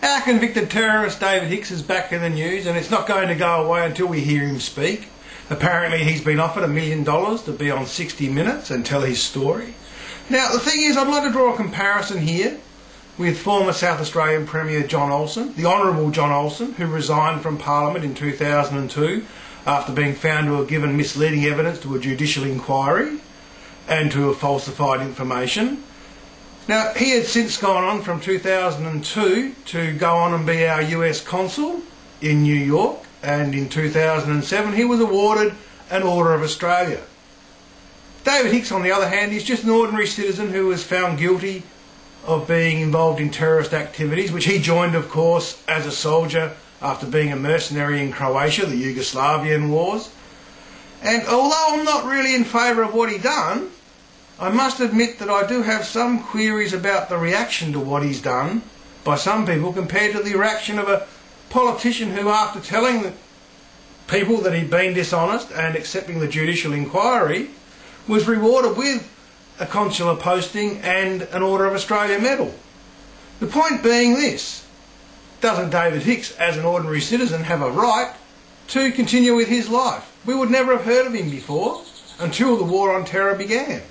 Our convicted terrorist David Hicks is back in the news and it's not going to go away until we hear him speak. Apparently he's been offered a million dollars to be on 60 Minutes and tell his story. Now the thing is, I'd like to draw a comparison here with former South Australian Premier John Olsen, the Honourable John Olsen, who resigned from Parliament in 2002 after being found to have given misleading evidence to a judicial inquiry and to have falsified information. Now, he had since gone on from 2002 to go on and be our US consul in New York, and in 2007 he was awarded an Order of Australia. David Hicks, on the other hand, is just an ordinary citizen who was found guilty of being involved in terrorist activities, which he joined, of course, as a soldier after being a mercenary in Croatia, the Yugoslavian wars. And although I'm not really in favour of what he done, I must admit that I do have some queries about the reaction to what he's done by some people compared to the reaction of a politician who, after telling people that he'd been dishonest and accepting the judicial inquiry, was rewarded with a consular posting and an Order of Australia medal. The point being this, doesn't David Hicks, as an ordinary citizen, have a right to continue with his life? We would never have heard of him before until the war on terror began.